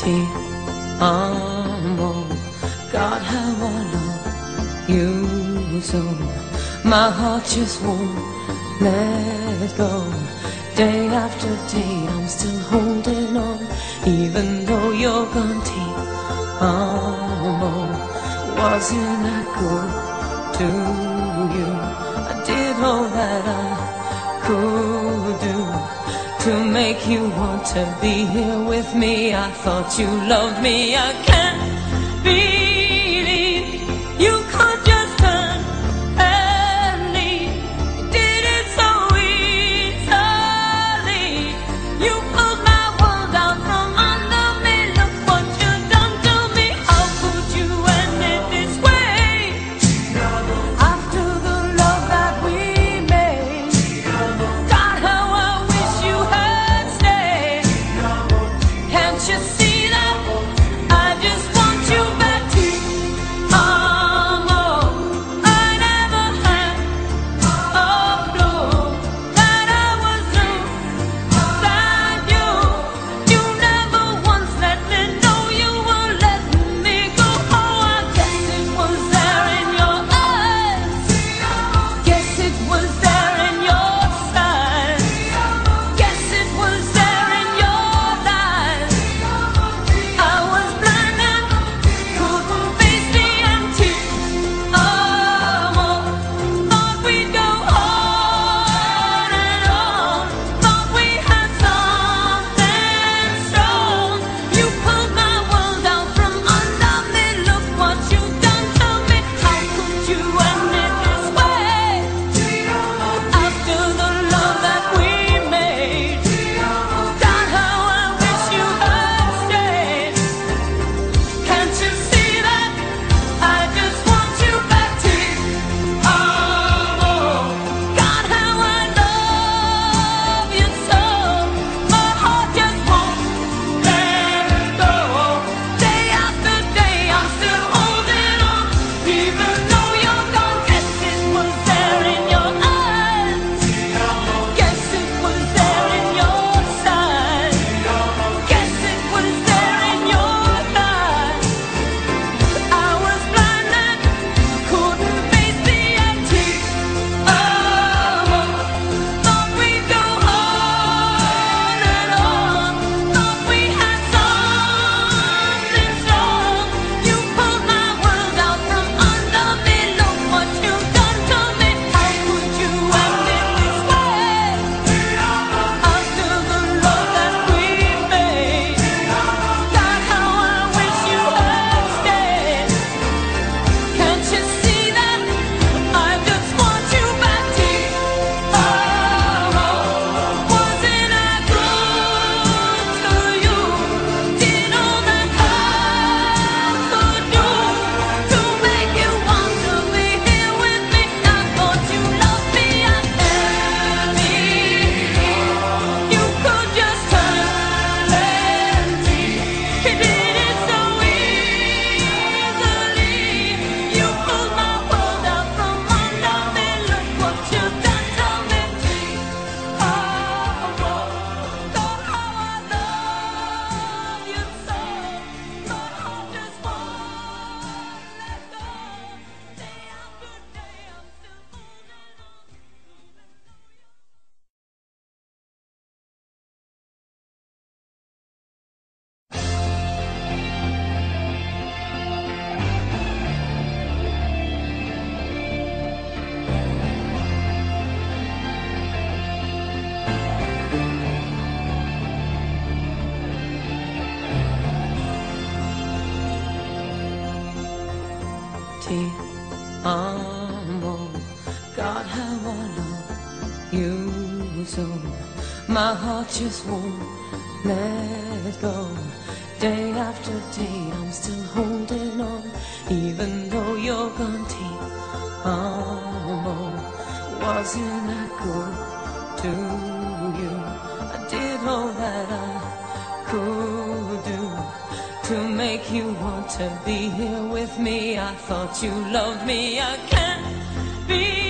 ti amo. God, how I love you so. My heart just won't let go. Day after day, I'm still holding on, even though you're gone. Ti amo. Wasn't I good to you? I did all that I could do to make you want to be here with me. I thought you loved me. I can't be. ti amo God how I love you so. My heart just won't let go. Day after day I'm still holding on Even though you're gone ti amo Wasn't I good to you. I did all that I could to make you want to be here with me. I thought you loved me. I can't be.